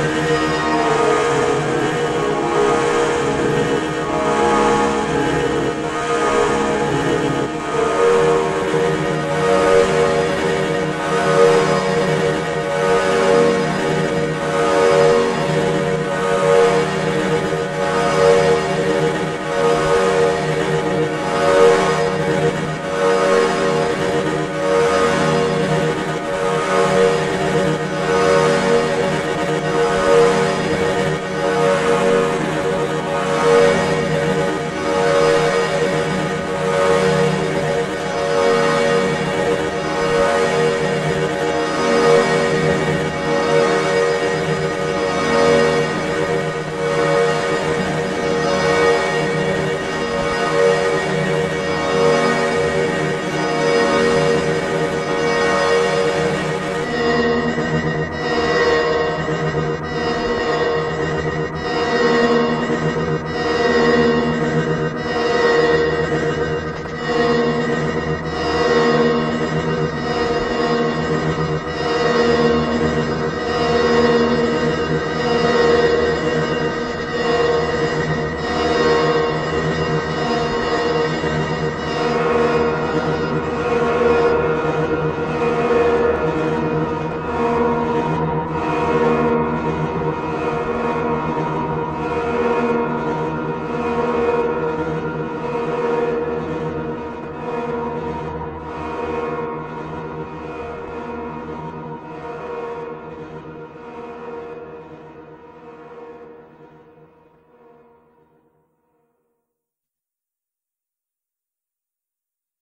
Música